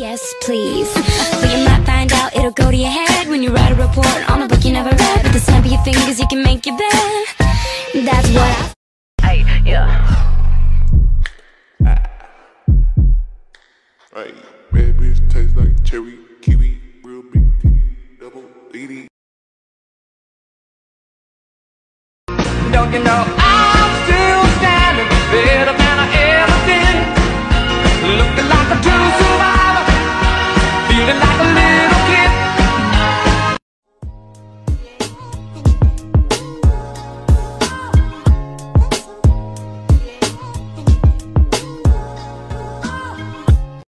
Yes, please. But you might find out it'll go to your head when you write a report on a book you never read. With the snap of your fingers, you can make your bed. That's what I. Hey, yeah. Right, red bitch tastes like cherry, kiwi, real big titty, double DD. Don't you know